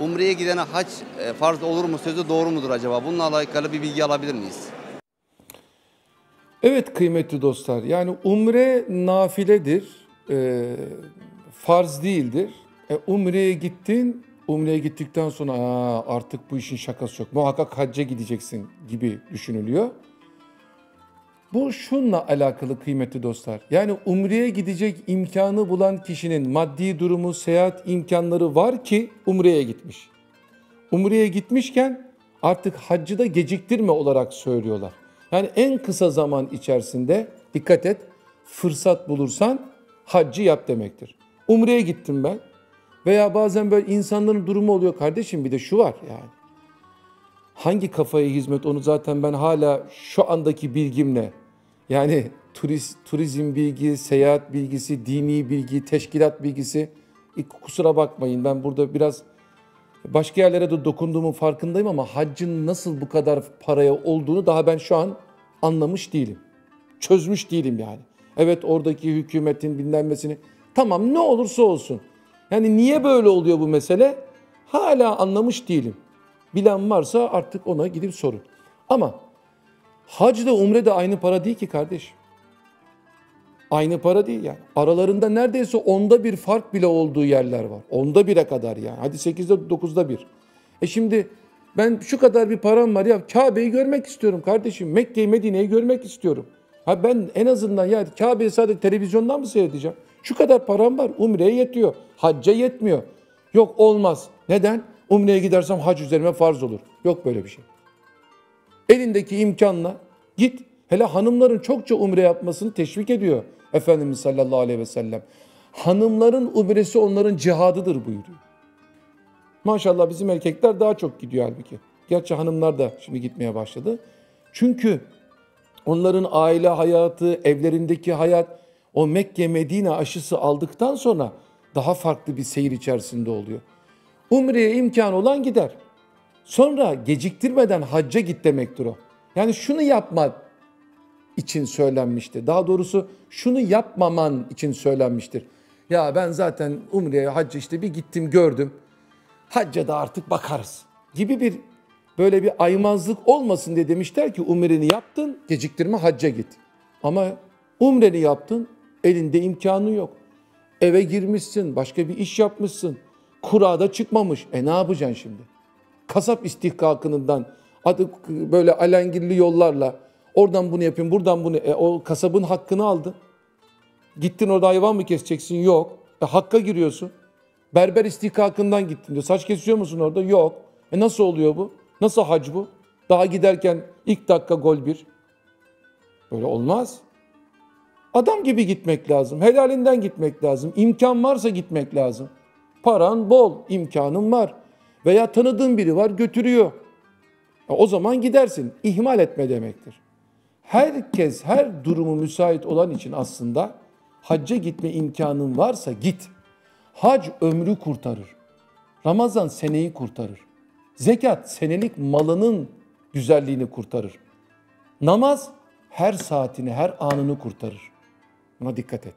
Umre'ye gidene hac e, farz olur mu sözü doğru mudur acaba? Bununla alakalı bir bilgi alabilir miyiz? Evet kıymetli dostlar yani umre nafiledir, e, farz değildir. E, umreye gittin, umreye gittikten sonra artık bu işin şakası yok. Muhakkak hacca gideceksin gibi düşünülüyor. Bu şunla alakalı kıymetli dostlar. Yani umreye gidecek imkanı bulan kişinin maddi durumu, seyahat imkanları var ki umreye gitmiş. Umreye gitmişken artık haccı da geciktirme olarak söylüyorlar. Yani en kısa zaman içerisinde dikkat et fırsat bulursan haccı yap demektir. Umreye gittim ben veya bazen böyle insanların durumu oluyor kardeşim bir de şu var yani. Hangi kafaya hizmet onu zaten ben hala şu andaki bilgimle yani turist, turizm bilgi, seyahat bilgisi, dini bilgi, teşkilat bilgisi e, kusura bakmayın ben burada biraz Başka yerlere de dokunduğumun farkındayım ama haccın nasıl bu kadar paraya olduğunu daha ben şu an anlamış değilim. Çözmüş değilim yani. Evet oradaki hükümetin bilinmesini tamam ne olursa olsun. Yani niye böyle oluyor bu mesele? Hala anlamış değilim. Bilen varsa artık ona gidip sorun. Ama hac da umre de aynı para değil ki kardeş. Aynı para değil yani. Aralarında neredeyse onda bir fark bile olduğu yerler var. Onda bire kadar yani. Hadi sekizde dokuzda bir. E şimdi ben şu kadar bir param var ya Kabe'yi görmek istiyorum kardeşim. Mekke'yi Medine'yi görmek istiyorum. Ha ben en azından ya Kabe'yi sadece televizyondan mı seyredeceğim? Şu kadar param var. Umre'ye yetiyor. Hacca yetmiyor. Yok olmaz. Neden? Umre'ye gidersem hac üzerime farz olur. Yok böyle bir şey. Elindeki imkanla git. Hele hanımların çokça umre yapmasını teşvik ediyor Efendimiz sallallahu aleyhi ve sellem. Hanımların umresi onların cihadıdır buyuruyor. Maşallah bizim erkekler daha çok gidiyor halbuki. Gerçi hanımlar da şimdi gitmeye başladı. Çünkü onların aile hayatı, evlerindeki hayat o Mekke Medine aşısı aldıktan sonra daha farklı bir seyir içerisinde oluyor. Umre'ye imkan olan gider. Sonra geciktirmeden hacca git demektir o. Yani şunu yapma için söylenmiştir. Daha doğrusu şunu yapmaman için söylenmiştir. Ya ben zaten Umre'ye hacca işte bir gittim gördüm. Hacca da artık bakarız gibi bir böyle bir aymazlık olmasın diye demişler ki umreni yaptın geciktirme hacca git. Ama umreni yaptın elinde imkanı yok. Eve girmişsin başka bir iş yapmışsın. Kurada çıkmamış. E ne yapacaksın şimdi? Kasap istihkakından adı böyle alengirli yollarla oradan bunu yapayım buradan bunu e, o kasabın hakkını aldın. Gittin orada hayvan mı keseceksin? Yok. E, hakka giriyorsun. Berber istihkakından gittin diyor. Saç kesiyor musun orada? Yok. E nasıl oluyor bu? Nasıl hac bu? Daha giderken ilk dakika gol bir. Böyle olmaz. Adam gibi gitmek lazım. Helalinden gitmek lazım. İmkan varsa gitmek lazım. Paran bol, imkanın var. Veya tanıdığın biri var götürüyor. E o zaman gidersin. İhmal etme demektir. Herkes her durumu müsait olan için aslında hacca gitme imkanın varsa git. Hac ömrü kurtarır. Ramazan seneyi kurtarır. Zekat senelik malının güzelliğini kurtarır. Namaz her saatini, her anını kurtarır. Buna dikkat et.